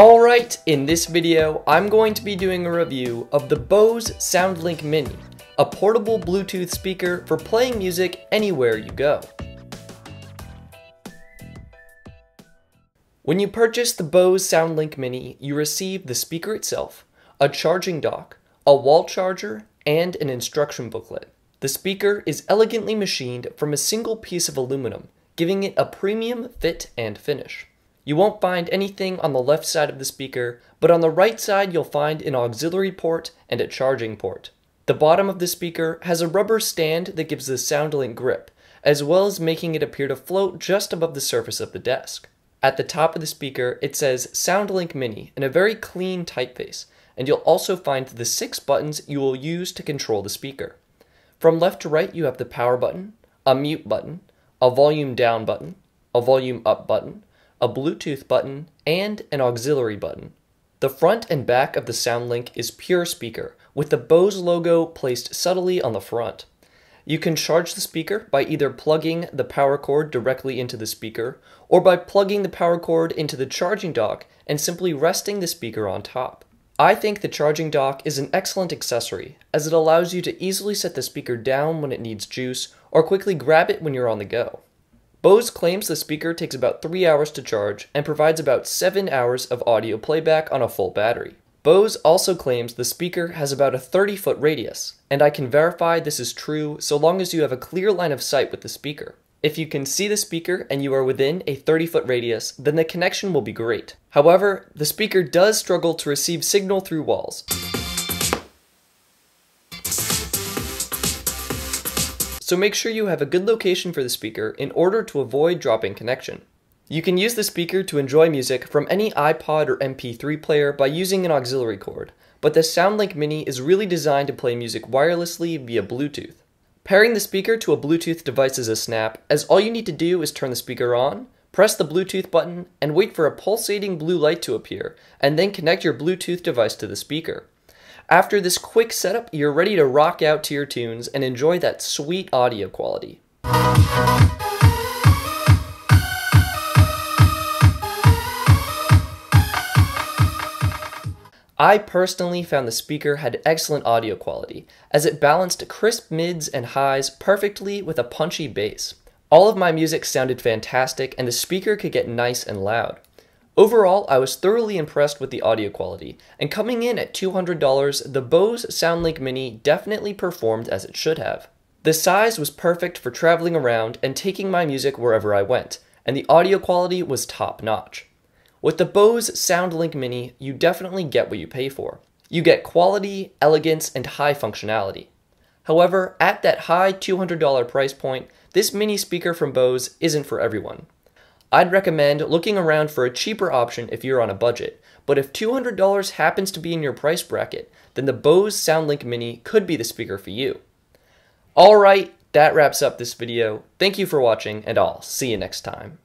Alright, in this video, I'm going to be doing a review of the Bose SoundLink Mini, a portable Bluetooth speaker for playing music anywhere you go. When you purchase the Bose SoundLink Mini, you receive the speaker itself, a charging dock, a wall charger, and an instruction booklet. The speaker is elegantly machined from a single piece of aluminum, giving it a premium fit and finish. You won't find anything on the left side of the speaker, but on the right side you'll find an auxiliary port and a charging port. The bottom of the speaker has a rubber stand that gives the SoundLink grip, as well as making it appear to float just above the surface of the desk. At the top of the speaker, it says SoundLink Mini in a very clean typeface, and you'll also find the six buttons you will use to control the speaker. From left to right, you have the power button, a mute button, a volume down button, a volume up button, a Bluetooth button, and an auxiliary button. The front and back of the SoundLink is pure speaker, with the Bose logo placed subtly on the front. You can charge the speaker by either plugging the power cord directly into the speaker, or by plugging the power cord into the charging dock and simply resting the speaker on top. I think the charging dock is an excellent accessory, as it allows you to easily set the speaker down when it needs juice, or quickly grab it when you're on the go. Bose claims the speaker takes about 3 hours to charge and provides about 7 hours of audio playback on a full battery. Bose also claims the speaker has about a 30 foot radius, and I can verify this is true so long as you have a clear line of sight with the speaker. If you can see the speaker and you are within a 30 foot radius, then the connection will be great. However, the speaker does struggle to receive signal through walls. So make sure you have a good location for the speaker in order to avoid dropping connection. You can use the speaker to enjoy music from any iPod or MP3 player by using an auxiliary cord, but the SoundLink Mini is really designed to play music wirelessly via Bluetooth. Pairing the speaker to a Bluetooth device is a snap, as all you need to do is turn the speaker on, press the Bluetooth button, and wait for a pulsating blue light to appear, and then connect your Bluetooth device to the speaker. After this quick setup, you're ready to rock out to your tunes and enjoy that sweet audio quality. I personally found the speaker had excellent audio quality, as it balanced crisp mids and highs perfectly with a punchy bass. All of my music sounded fantastic, and the speaker could get nice and loud. Overall, I was thoroughly impressed with the audio quality, and coming in at $200, the Bose SoundLink Mini definitely performed as it should have. The size was perfect for traveling around and taking my music wherever I went, and the audio quality was top notch. With the Bose SoundLink Mini, you definitely get what you pay for. You get quality, elegance, and high functionality. However, at that high $200 price point, this mini speaker from Bose isn't for everyone. I'd recommend looking around for a cheaper option if you're on a budget, but if $200 happens to be in your price bracket, then the Bose SoundLink Mini could be the speaker for you. Alright, that wraps up this video. Thank you for watching, and I'll see you next time.